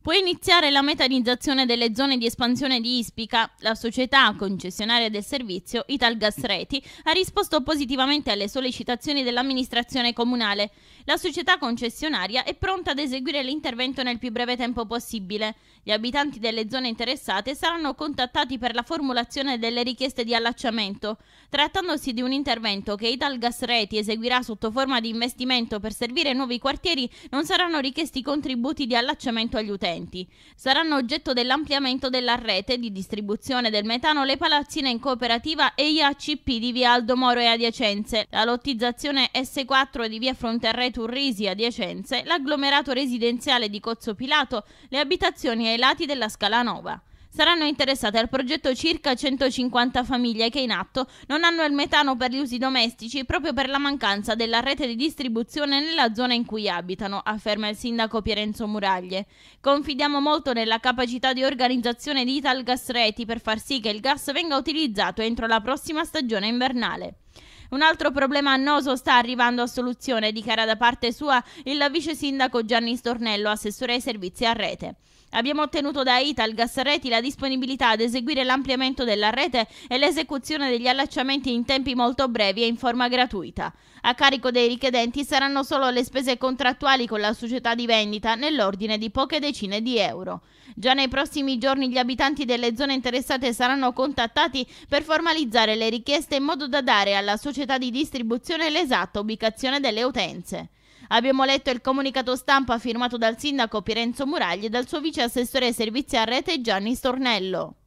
Può iniziare la metanizzazione delle zone di espansione di Ispica. La società concessionaria del servizio, Italgas Reti, ha risposto positivamente alle sollecitazioni dell'amministrazione comunale. La società concessionaria è pronta ad eseguire l'intervento nel più breve tempo possibile. Gli abitanti delle zone interessate saranno contattati per la formulazione delle richieste di allacciamento. Trattandosi di un intervento che Italgas Reti eseguirà sotto forma di investimento per servire nuovi quartieri, non saranno richiesti contributi di allacciamento agli utenti utenti. Saranno oggetto dell'ampliamento della rete di distribuzione del metano le palazzine in cooperativa e gli ACP di via Aldo Moro e adiacenze, la lottizzazione S4 di via Fronterre Turrisi adiacenze, l'agglomerato residenziale di Cozzo Pilato, le abitazioni ai lati della Scala Nova. Saranno interessate al progetto circa 150 famiglie che in atto non hanno il metano per gli usi domestici proprio per la mancanza della rete di distribuzione nella zona in cui abitano, afferma il sindaco Pierenzo Muraglie. Confidiamo molto nella capacità di organizzazione di Italgas Reti per far sì che il gas venga utilizzato entro la prossima stagione invernale. Un altro problema annoso sta arrivando a soluzione, dichiara da parte sua il vice sindaco Gianni Stornello, assessore ai servizi a rete. Abbiamo ottenuto da Ital Gas Reti la disponibilità ad eseguire l'ampliamento della rete e l'esecuzione degli allacciamenti in tempi molto brevi e in forma gratuita. A carico dei richiedenti saranno solo le spese contrattuali con la società di vendita nell'ordine di poche decine di euro. Già nei prossimi giorni gli abitanti delle zone interessate saranno contattati per formalizzare le richieste in modo da dare alla società di distribuzione l'esatta ubicazione delle utenze. Abbiamo letto il comunicato stampa firmato dal sindaco Pirenzo Muragli e dal suo vice assessore ai servizi a rete Gianni Stornello.